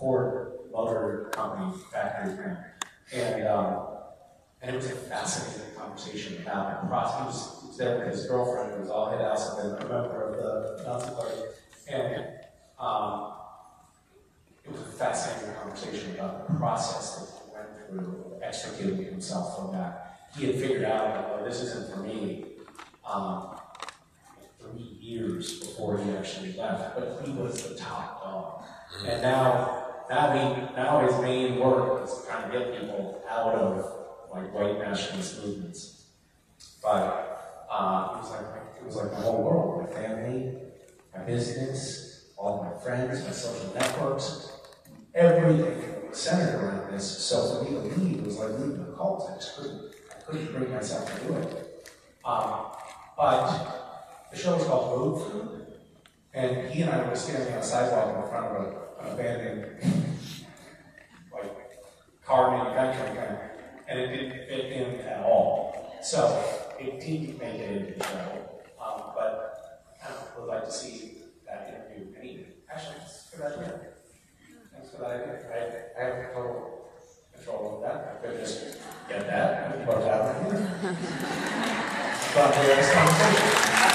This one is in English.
Ford Motor Company factory plant. And, um, and it was a fascinating conversation about the process. He was, with his girlfriend, who was all head house and a member of the Nazi party. And um, it was a fascinating conversation about the process that he went through, extricating himself from that. He had figured out, oh, this isn't for me, um, three years before he actually left, but he was the top dog. And now, now his main work is to get people out of like white nationalist movements. But uh, it was like it was like my whole world, my family, my business, all my friends, my social networks, everything centered around this. So for me to leave was like leaving a cult. I just couldn't, I couldn't bring myself to do it. Um, but the show was called Road Food, and he and I were standing on a sidewalk in front of an abandoned like car manufacturing plant, and it didn't fit in at all. So it didn't make it into the show. Um, but I would like to see that interview. Any, actually, that's a good idea. Thanks for that idea. I, I have total control of that. I could just get that and put out right here. But the next conversation.